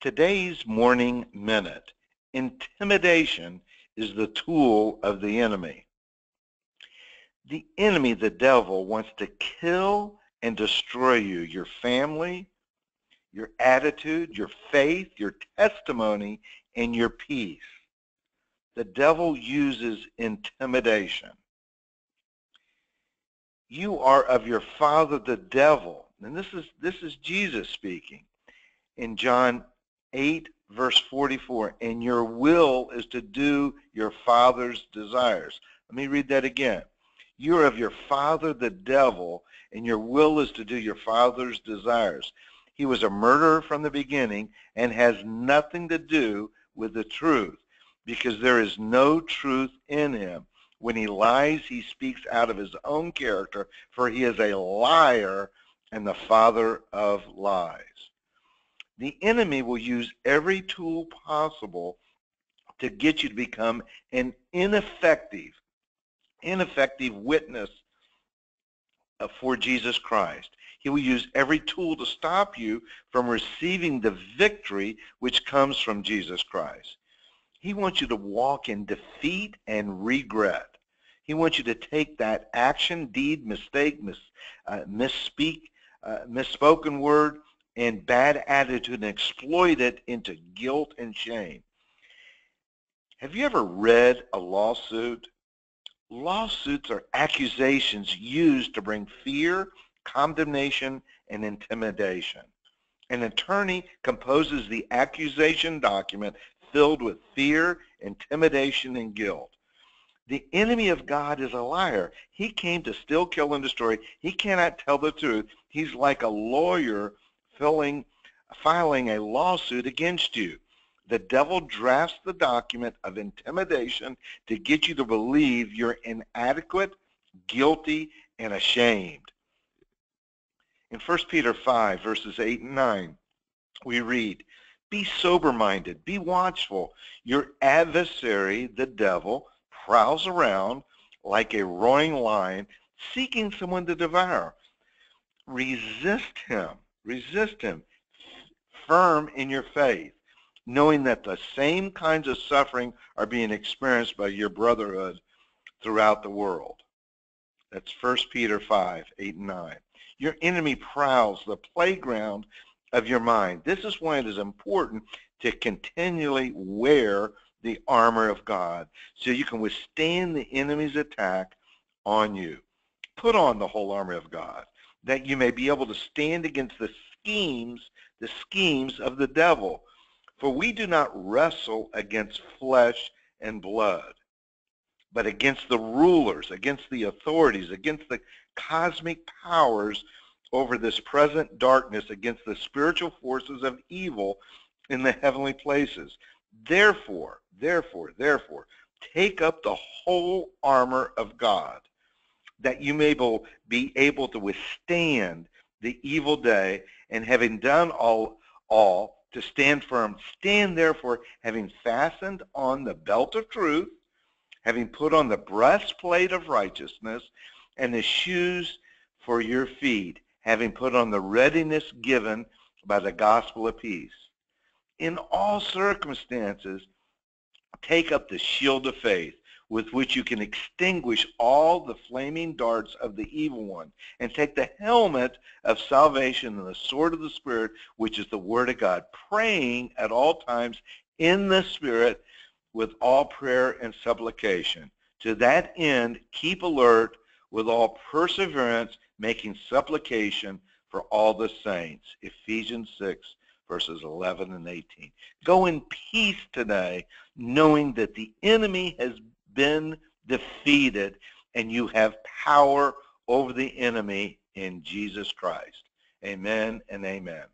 Today's morning minute. Intimidation is the tool of the enemy. The enemy, the devil, wants to kill and destroy you, your family, your attitude, your faith, your testimony, and your peace. The devil uses intimidation. You are of your father the devil. And this is this is Jesus speaking in John 8 verse 44 and your will is to do your father's desires. Let me read that again. You're of your father the devil and your will is to do your father's desires. He was a murderer from the beginning and has nothing to do with the truth because there is no truth in him. When he lies, he speaks out of his own character, for he is a liar and the father of lies. The enemy will use every tool possible to get you to become an ineffective, ineffective witness for Jesus Christ. He will use every tool to stop you from receiving the victory which comes from Jesus Christ. He wants you to walk in defeat and regret. He wants you to take that action, deed, mistake, mis, uh, misspeak, uh, misspoken word, and bad attitude and exploit it into guilt and shame. Have you ever read a lawsuit? Lawsuits are accusations used to bring fear, condemnation, and intimidation. An attorney composes the accusation document filled with fear, intimidation, and guilt. The enemy of God is a liar. He came to steal, kill, and destroy. He cannot tell the truth. He's like a lawyer filling, filing a lawsuit against you. The devil drafts the document of intimidation to get you to believe you're inadequate, guilty, and ashamed. In 1 Peter 5, verses 8 and 9, we read, Be sober-minded, be watchful. Your adversary, the devil, prowls around like a roaring lion, seeking someone to devour. Resist him, resist him, firm in your faith, knowing that the same kinds of suffering are being experienced by your brotherhood throughout the world. That's 1 Peter 5, 8 and 9. Your enemy prowls the playground of your mind. This is why it is important to continually wear the armor of God so you can withstand the enemy's attack on you. Put on the whole armor of God that you may be able to stand against the schemes, the schemes of the devil. For we do not wrestle against flesh and blood, but against the rulers, against the authorities, against the cosmic powers over this present darkness, against the spiritual forces of evil in the heavenly places. Therefore, therefore, therefore, take up the whole armor of God, that you may be able to withstand the evil day, and having done all, all to stand firm, stand therefore, having fastened on the belt of truth, having put on the breastplate of righteousness, and the shoes for your feet, having put on the readiness given by the gospel of peace. In all circumstances, take up the shield of faith with which you can extinguish all the flaming darts of the evil one, and take the helmet of salvation and the sword of the Spirit, which is the Word of God, praying at all times in the Spirit with all prayer and supplication. To that end, keep alert with all perseverance, making supplication for all the saints. Ephesians 6, verses 11 and 18. Go in peace today, knowing that the enemy has been defeated and you have power over the enemy in Jesus Christ. Amen and amen.